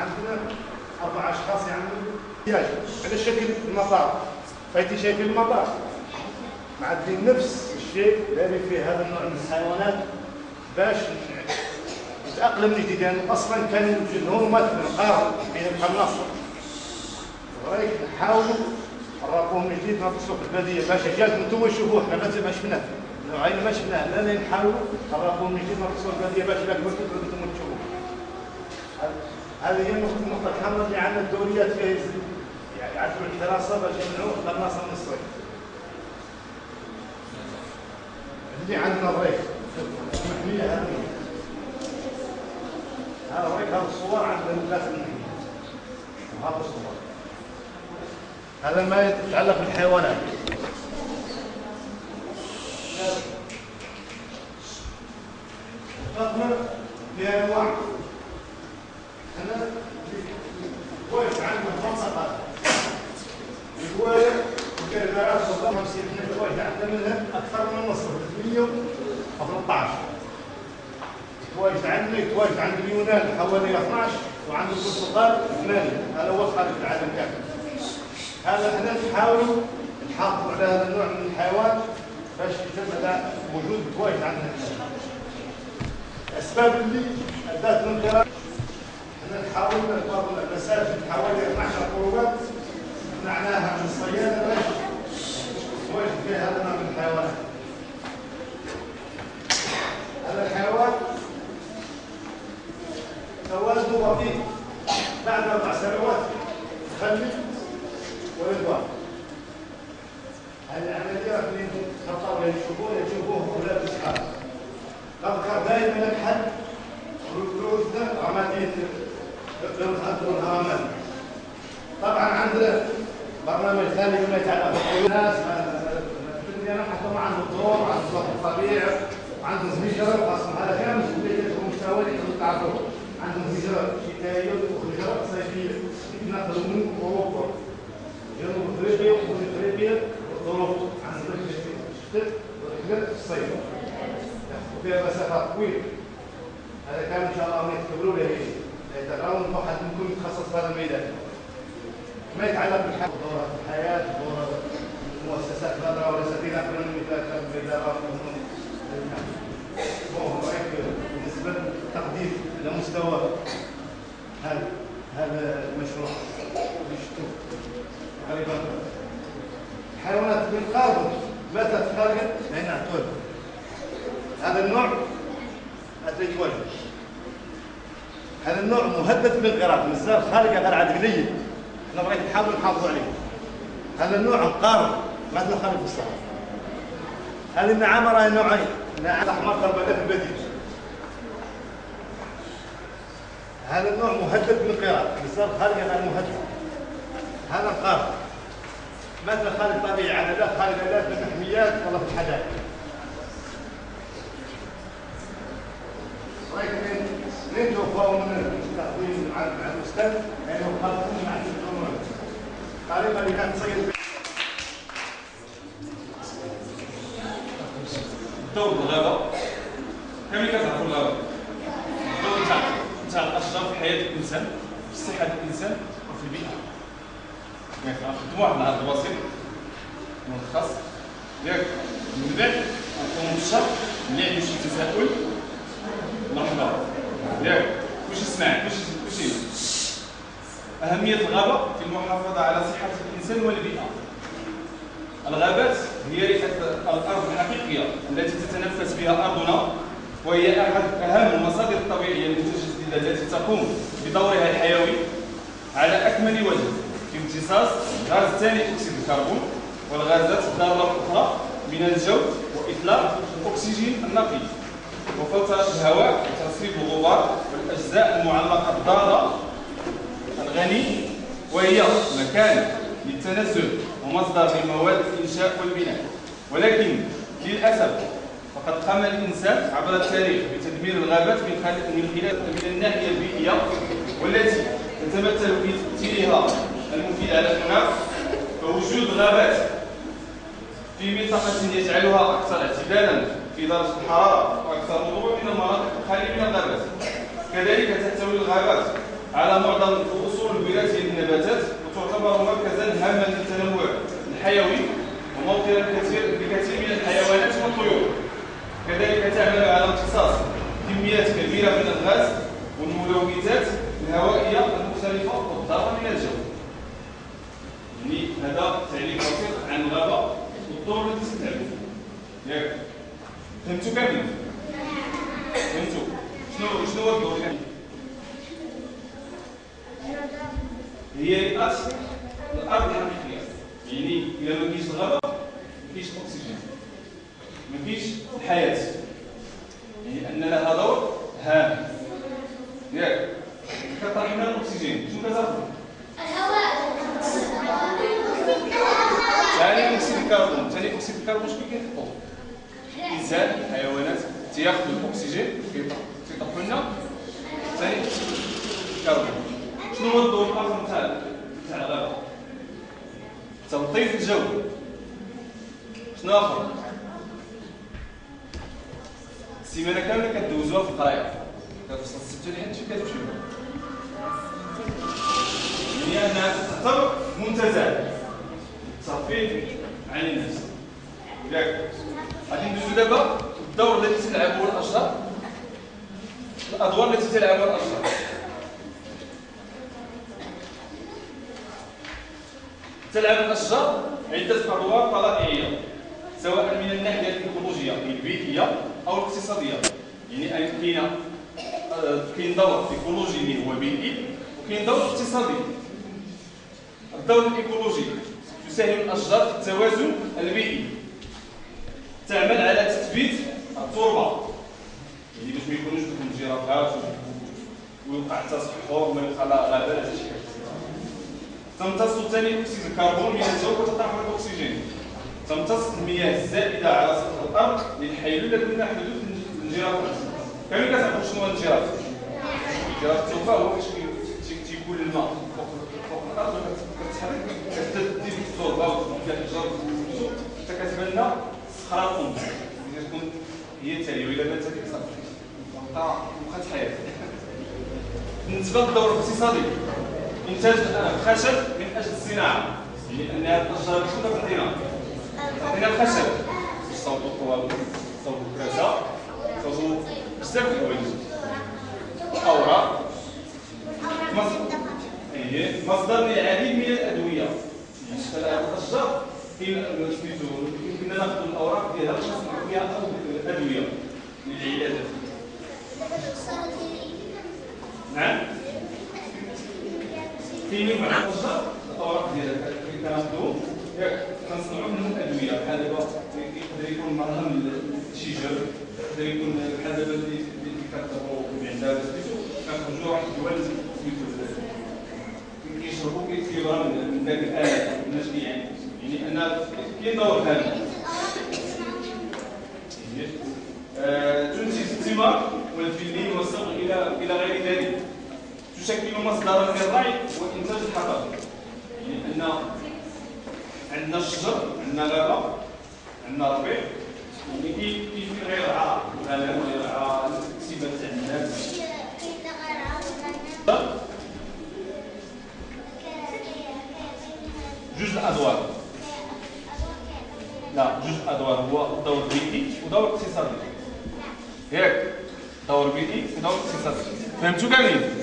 عندنا أربع أشخاص يعني على شكل المطار. فايتي شايفين المطار. معدين نفس الشيء دايرين فيه هذا النوع من الحيوانات باش يتأقلم جديد يعني أصلا كان يوجد هون مثل القاره بين بحال ورأيك نحاولوا نراقبهم جديد نتصلوا في البلدية باش جات أنتم تشوفوا إحنا ما شفناه نوعين ما شفناه لا نحاولوا نراقبهم جديد نتصلوا في البلدية باش تشوفوا هذه هي النقطه الحمراء اللي عندنا الدوريات فيها يعني يعدلوا الحراسه باش يمنعوا القناصه من الصيد اللي عندنا ضيف محميه هذه. هذا ضيف هذه الصور عند الناس المحميه وهذا الصور. هذا ما يتعلق بالحيوانات. فيها أنا كويس عندنا منطقه الهوايه وكالمرات والله 50 كويس عندنا منها أكثر من النصف 313 كويس عندنا كويس عند اليونان حوالي 12 وعند البرتغال 8 هذا هو خارج العالم كامل هذا إحنا نحاولوا نحافظوا على هذا النوع من الحيوان باش يتم وجود كويس عندنا الاسباب اللي ادت من نحاول بعض المسافه حوالي 12 قربات منعناها من الصيادة باش كويس فيها هذا من الحيوانات هذا الحيوان توازنه بطيء بعد أربع سنوات يخلي ويكبر هذه العملية اللي خطر يشوفوه يشوفوه أولاد اصحاب اذكر دائما الحل رؤوسنا عمليه الهرمان طبعا عندنا. برنامج ثاني بما يتعلق بالناس الدنيا ما عنده الدور عنده ضغط الطبيعي وعنده زميجره خاصه هذا كامل مسؤوليه المستوى اللي تعرفوه زميجره شتائيه وزميجره صيفيه يتنقلوا من اوروبا جنوب افريقيا وجنوب افريقيا اوروبا عندنا الشتاء ورحلات في الصيف وفيها مسافات طويله هذا كان ان شاء الله نكتبوا له يتغاون واحد منكم يتخصص هذا الميدان. ما يتعلق بالحياة دورة الحياة دورة المؤسسات وليس في أكثر من مثال الادارات بالنسبة للتقديم إلى مستوى هذا هذا المشروع؟ غالبا الحيوانات بالقارب متى تخرجت لانها تولد. هذا النوع؟ يتولد هذا النوع مهدد بالغراق مازال خارج غير عدليه إحنا بغيت نحاول نحافظوا عليه. هذا النوع قارب ما خارج في الصحراء هذه النعامة راهي نوعين. نعام احمر ضربه في البديل. هذا النوع مهدد بالقراء مازال خارج غير مهدد. هذا القارب. مثل خارج طبيعي على لا خارج لا في المحميات ولا في الحدائق ولكن لين توفوا من التقويم مع الأستاذ دور الغابة. كامل كتعرفوا الغابة؟ الدور تاع تاع الاشجار في حياة الإنسان في صحة الإنسان وفي البيئه بسيط ملخص. من بعد نكونوا الشر اللي عنده شي تساؤل. مرحبا ياك واش سمعت واش أهمية الغابة في المحافظة على صحة الإنسان والبيئة. الغابات هي رئة الأرض الحقيقية التي تتنفس بها أرضنا وهي أحد أهم المصادر الطبيعية المتجددة التي تقوم بدورها الحيوي على أكمل وجه في امتصاص غاز ثاني أكسيد الكربون والغازات الضارة الأخرى من الجو وإطلاق الأكسجين النقي وفلترة الهواء وترسيب الغبار والأجزاء المعلقة الضارة وهي مكان للتنزل ومصدر لمواد الإنشاء والبناء ولكن للأسف فقد قام الإنسان عبر التاريخ بتدمير الغابات من خلال من الناحية البيئية والتي تتمثل في تأثيرها المفيد على المناخ فوجود غابات في منطقة يجعلها أكثر اعتدالا في درجة الحرارة وأكثر رطوبة من المناطق الخالية من الغابات. كذلك تحتوي الغابات على معظم الاصول الوراثيه للنباتات وتعتبر مركزا هاما للتنوع الحيوي وموطنا الكثير لكثير من الحيوانات والطيور. كذلك تعمل على امتصاص كميات كبيرة من الغاز والملوثات الهوائية المختلفة والضارة من الجو. يعني هذا تعريف بسيط عن الغابه والدور التي تلعب ياك فهمتوا كامل؟ فهمتوا؟ شنو شنو هو الدور؟ رئه الأرض الحقيقيه يعني إذا ما كاينش الغابه ما كاينش الاكسجين ما كاينش الحياة يعني أن لها دور هام ياك كطرح من الأكسجين. شنو كتاخذ ثاني أكسيد الكربون. ثاني أكسيد الكربون شكون كيحطو الانسان الحيوانات تياخذوا الأكسجين كيطرحوا لنا ثاني أكسيد الكربون. شنو هو الدور؟ الآخر نتاع الغابه تلطيف الجو شنو اخر السيمانه كامله كدوزوها في القرايه كتوصل السبت لحد شي كتمشيو يعني انها تعتبر منتزه تصفي عن الناس ياك غادي ندوزو دابا الدور الذي تلعبه الاشجار الادوار التي تلعبها الاشجار تلعب الاشجار عدة أدوار طلائعيه سواء من الناحية الايكولوجيه البيئية أو الاقتصادية. يعني كاين آه، كاين دور ايكولوجي اللي هو بيئي وكاين دور اقتصادي. الدور الإيكولوجي تساهم الاشجار في التوازن البيئي. تعمل على تثبيت التربة. يعني باش ما يكونوش دوك الانجرافات ويوقع تصحر وما يوقع لا غابة لا شي حاجة. تمتص ثاني اكسيد الكربون من الجو وتطرح الاكسجين تمتص المياه الزائده على سطح الأرض للحيلوله دون حدوث الانجرافات كامل كتعرفوا شنو هو الانجراف الانجراف التوفى هو باش تيكون الماء فوق الأرض كتحرك كتزيد ديك التربه وتبدا الحجر حتى كتبان لنا صخره اللي تكون هي التاليه والا ماتت هذيك صافي بقى بقات حياه بالنسبة للدور الاقتصادي انتاج الخشب ان هذه الاشجار كلها تعطينا تعطينا الخشب. صوت الطوابق صوت الكراسة صوت بزاف د الحوايج الاوراق مصدر إيه مصدر للعديد من الأدوية. يعني الاشجار كاين سميتو يمكن نأخذ الأوراق ديالها باش نصنعوا بها ادويه للعلاجات نعم؟ يقدر يكون بحال دابا اللي اللي كتضربوا عندها سميتو كنخرجوا واحد الدواء سميتو كيشربوا كيتيبرا من ذاك الاله الناس يعني يعني أن كاين دور هذا؟ تنتج الثمار والفلين والصبغ إلى إلى غير ذلك. تشكل مصدرا للرعي وإنتاج الحطب يعني ان عندنا الشجر عندنا غابه عندنا ربيع جوج الادوار لا جوج الادوار هو دور بيئي ودور اقتصادي ياك دور بيئي ودور اقتصادي فهمتوا كاملين